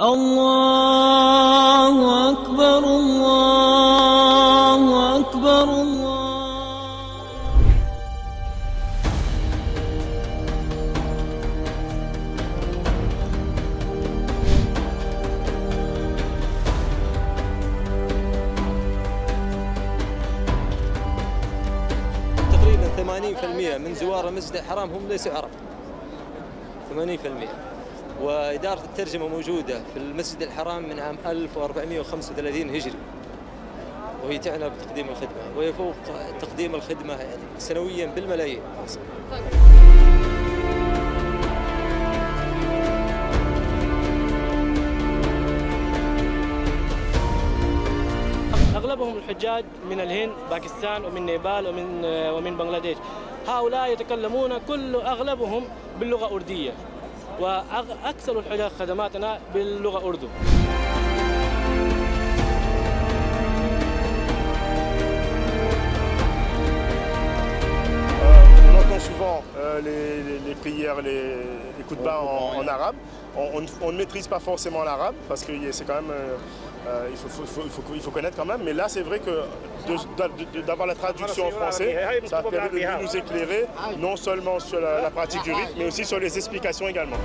الله أكبر الله أكبر الله. تقريبا 80% من زوار المسجد الحرام هم ليسوا عرب. 80% وإدارة الترجمة موجودة في المسجد الحرام من عام 1435 هجري. وهي تعنى بتقديم الخدمة ويفوق تقديم الخدمة سنويا بالملايين. أغلبهم الحجاج من الهند باكستان ومن نيبال ومن ومن بنغلاديش. هؤلاء يتكلمون كل أغلبهم باللغة أردية. وأكثر الحجاج خدماتنا باللغة أردو. Euh, les, les- les prières, les, les coups de bas en, en arabe. On, on ne- on ne maîtrise pas forcément l'arabe parce que c'est quand même, euh, euh, il, faut, faut- faut- il faut- il faut connaître quand même. Mais là, c'est vrai que d'avoir la traduction en français, ça a permis de nous éclairer non seulement sur la, la pratique du rythme, mais aussi sur les explications également.